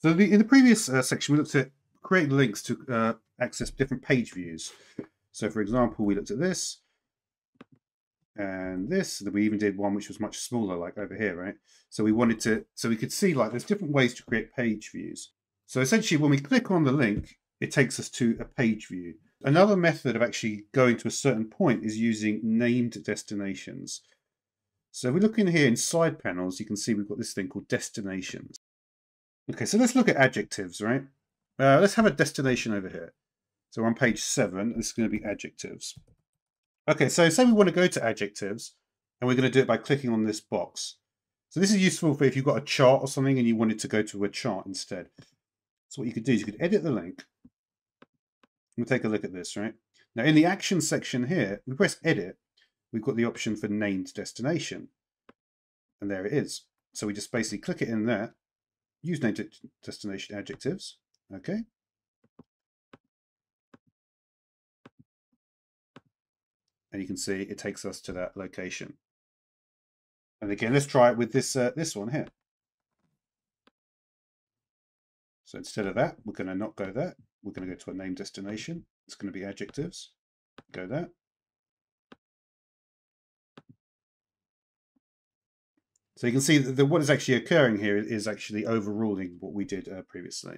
So the, in the previous uh, section, we looked at creating links to uh, access different page views. So for example, we looked at this and this, and we even did one which was much smaller, like over here, right? So we wanted to, so we could see like there's different ways to create page views. So essentially when we click on the link, it takes us to a page view. Another method of actually going to a certain point is using named destinations. So if we look in here in side panels, you can see we've got this thing called destinations. Okay, so let's look at adjectives, right? Uh, let's have a destination over here. So on page seven, this is going to be adjectives. Okay, so say we want to go to adjectives, and we're going to do it by clicking on this box. So this is useful for if you've got a chart or something and you wanted to go to a chart instead. So what you could do is you could edit the link. We'll take a look at this, right? Now in the action section here, we press edit, we've got the option for named destination. And there it is. So we just basically click it in there, use named destination adjectives, okay? And you can see it takes us to that location. And again, let's try it with this, uh, this one here. So instead of that, we're going to not go there. We're going to go to a name destination. It's going to be adjectives. Go there. So you can see that what is actually occurring here is actually overruling what we did uh, previously.